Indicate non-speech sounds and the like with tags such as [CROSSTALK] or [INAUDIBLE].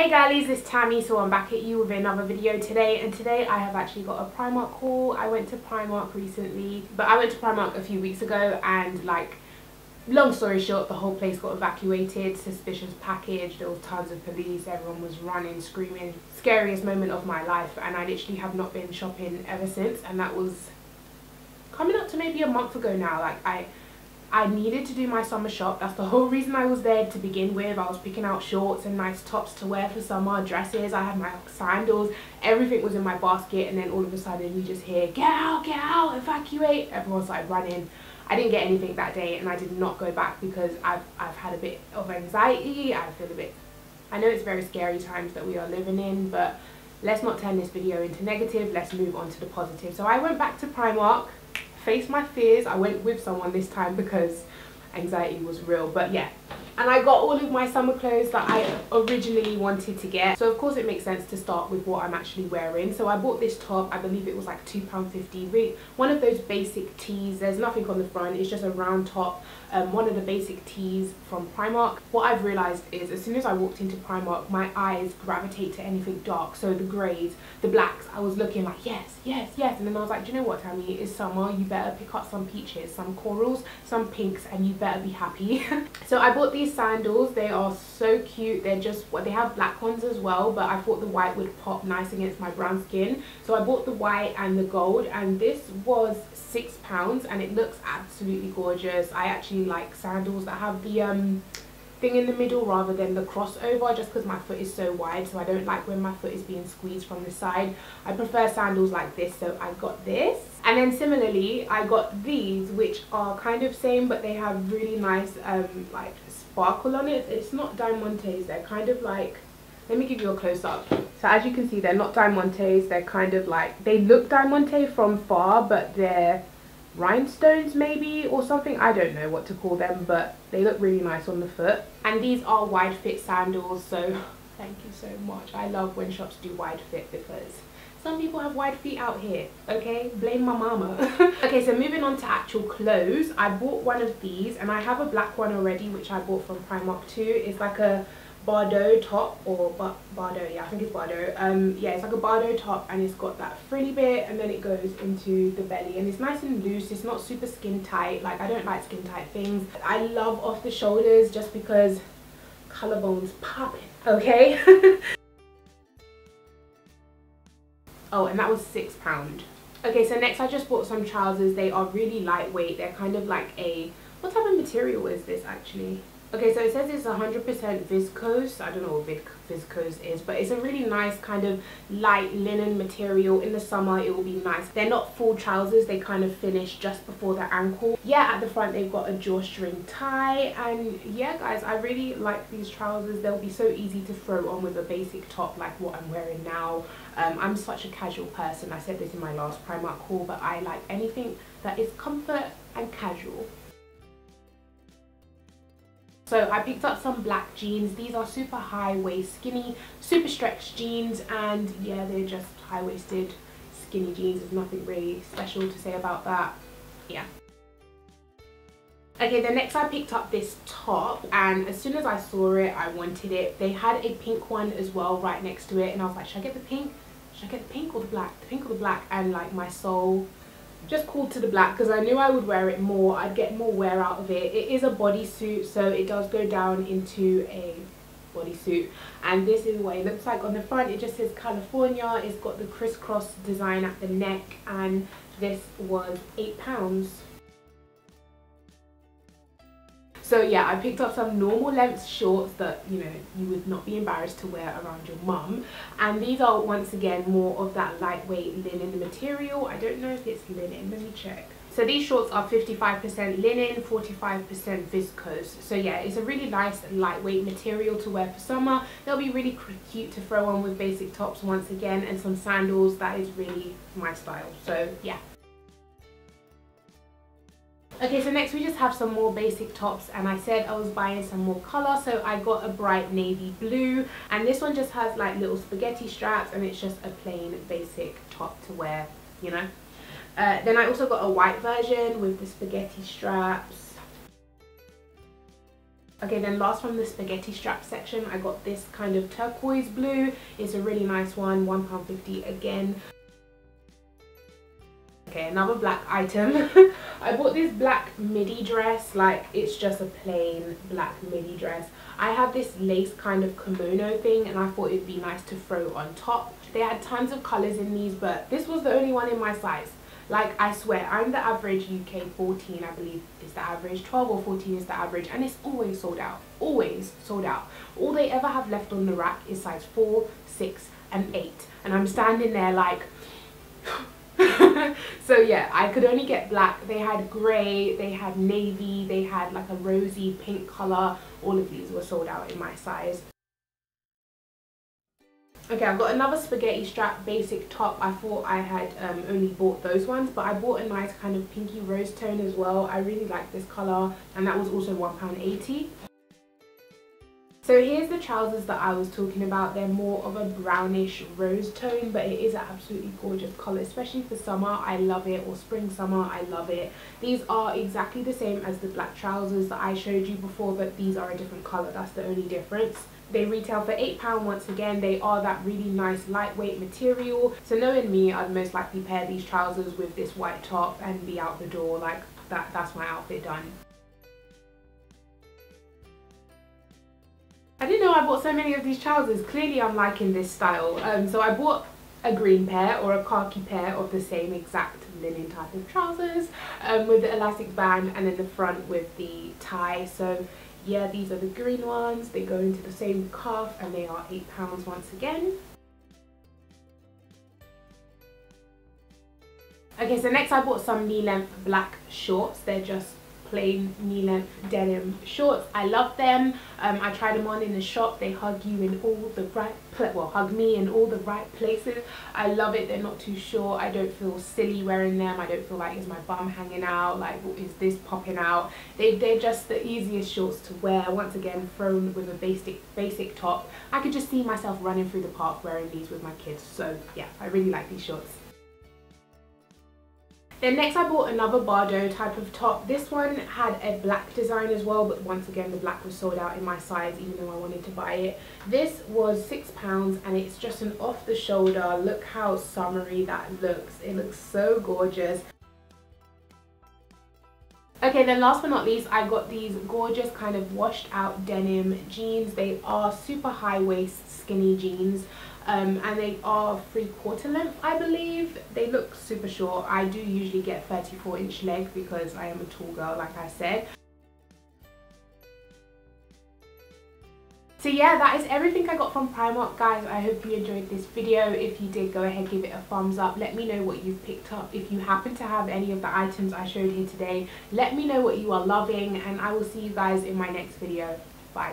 Hey girlies, it's Tammi, so I'm back at you with another video today and today I have actually got a Primark haul. I went to Primark recently, but I went to Primark a few weeks ago and like, long story short, the whole place got evacuated, suspicious package, there was tons of police, everyone was running, screaming, scariest moment of my life and I literally have not been shopping ever since and that was coming up to maybe a month ago now. Like I I needed to do my summer shop. That's the whole reason I was there to begin with. I was picking out shorts and nice tops to wear for summer, dresses. I had my sandals. Everything was in my basket and then all of a sudden you just hear, get out, get out, evacuate. Everyone's like running. I didn't get anything that day and I did not go back because I've, I've had a bit of anxiety. I feel a bit, I know it's very scary times that we are living in, but let's not turn this video into negative. Let's move on to the positive. So I went back to Primark face my fears. I went with someone this time because anxiety was real. But yeah, and I got all of my summer clothes that I originally wanted to get. So of course it makes sense to start with what I'm actually wearing. So I bought this top. I believe it was like £2.50 one of those basic tees. There's nothing on the front. It's just a round top. Um, one of the basic tees from Primark. What I've realized is as soon as I walked into Primark my eyes gravitate to anything dark. So the greys the blacks I was looking like yes yes yes. And then I was like do you know what Tammi? It's summer. You better pick up some peaches some corals some pinks and you better be happy. [LAUGHS] So I bought these sandals they are so cute. They're just what they have black ones as well but I thought the white would pop nice against my brown skin. So I bought the white and the gold and this was six pounds and it looks absolutely gorgeous. I actually like sandals that have the um thing in the middle rather than the crossover just because my foot is so wide so I don't like when my foot is being squeezed from the side. I prefer sandals like this so I got this. And then similarly I got these which are kind of same but they have really nice um like sparkle on it. It's not diamantes they're kind of like let me give you a close-up so as you can see they're not diamantes they're kind of like they look diamante from far but they're rhinestones maybe or something. I don't know what to call them but they look really nice on the foot. And these are wide fit sandals so [LAUGHS] thank you so much. I love when shops do wide fit because some people have wide feet out here okay? Blame my mama. [LAUGHS] Okay so moving on to actual clothes. I bought one of these and i have a black one already which i bought from primark too. It's like a Bordeaux top or Bar Bordeaux, yeah, I think it's Bordeaux. Um, yeah, it's like a Bordeaux top and it's got that frilly bit and then it goes into the belly and it's nice and loose. It's not super skin tight. Like I don't like skin tight things. I love off the shoulders just because collarbones popping. Okay. [LAUGHS] oh, and that was six pound. Okay, so next I just bought some trousers. They are really lightweight. They're kind of like a what type of material is this actually? Okay, so it says it's 100% viscose. I don't know what viscose is, but it's a really nice kind of light linen material. In the summer, it will be nice. They're not full trousers. They kind of finish just before the ankle. Yeah, at the front, they've got a drawstring tie. And yeah, guys, I really like these trousers. They'll be so easy to throw on with a basic top like what I'm wearing now. Um, I'm such a casual person. I said this in my last Primark haul, but I like anything that is comfort and casual. So I picked up some black jeans. These are super high waist skinny, super stretched jeans and yeah, they're just high waisted skinny jeans. There's nothing really special to say about that. Yeah. Okay, then next I picked up this top and as soon as I saw it, I wanted it. They had a pink one as well right next to it and I was like, should I get the pink? Should I get the pink or the black? The pink or the black? And like my soul just called to the black because I knew I would wear it more. I'd get more wear out of it. It is a bodysuit, so it does go down into a bodysuit. And this is what it looks like on the front. It just says California. It's got the crisscross design at the neck and this was £8. So yeah, I picked up some normal length shorts that, you know, you would not be embarrassed to wear around your mum. And these are once again more of that lightweight linen material. I don't know if it's linen, let me check. So these shorts are 55% linen, 45% viscose. So yeah, it's a really nice lightweight material to wear for summer. They'll be really cute to throw on with basic tops once again and some sandals. That is really my style. So yeah. Okay, so next we just have some more basic tops and I said I was buying some more colour so I got a bright navy blue and this one just has like little spaghetti straps and it's just a plain basic top to wear, you know. Uh, then I also got a white version with the spaghetti straps Okay, then last from the spaghetti strap section, I got this kind of turquoise blue. It's a really nice one, £1.50 again. Okay, another black item. [LAUGHS] I bought this black midi dress, like it's just a plain black midi dress. I have this lace kind of kimono thing and I thought it'd be nice to throw on top. They had tons of colours in these, but this was the only one in my size. Like, I swear, I'm the average UK 14, I believe is the average. 12 or 14 is the average. And it's always sold out. Always sold out. All they ever have left on the rack is size 4, 6 and 8. And I'm standing there like... [LAUGHS] so yeah, I could only get black. They had grey, they had navy, they had like a rosy pink colour. All of these were sold out in my size. Okay, I've got another spaghetti strap basic top. I thought I had um, only bought those ones, but I bought a nice kind of pinky rose tone as well. I really like this colour, and that was also £1.80. So here's the trousers that I was talking about. They're more of a brownish rose tone, but it is an absolutely gorgeous colour, especially for summer. I love it, or spring, summer, I love it. These are exactly the same as the black trousers that I showed you before, but these are a different colour. That's the only difference. They retail for £8 once again. They are that really nice lightweight material. So knowing me, I'd most likely pair these trousers with this white top and be out the door. Like that, that's my outfit done. I didn't know I bought so many of these trousers. Clearly I'm liking this style. Um, so I bought a green pair or a khaki pair of the same exact linen type of trousers um, with the elastic band and then the front with the tie. So yeah these are the green ones they go into the same cuff and they are eight pounds once again okay so next i bought some knee length black shorts they're just plain knee-length denim shorts. I love them. Um, I tried them on in the shop. They hug you in all the right, well, hug me in all the right places. I love it. They're not too short. I don't feel silly wearing them. I don't feel like is my bum hanging out? Like is this popping out? They, they're just the easiest shorts to wear. Once again, thrown with a basic basic top. I could just see myself running through the park wearing these with my kids. So yeah, I really like these shorts. Then next I bought another Bardot type of top. This one had a black design as well, but once again the black was sold out in my size even though I wanted to buy it. This was £6 and it's just an off the shoulder. Look how summery that looks. It looks so gorgeous. Okay, then last but not least, I got these gorgeous kind of washed out denim jeans. They are super high waist skinny jeans um, and they are three quarter length I believe they look super short I do usually get 34 inch leg because I am a tall girl like I said So yeah, that is everything I got from Primark, guys. I hope you enjoyed this video. If you did, go ahead, give it a thumbs up. Let me know what you've picked up. If you happen to have any of the items I showed here today, let me know what you are loving. And I will see you guys in my next video. Bye.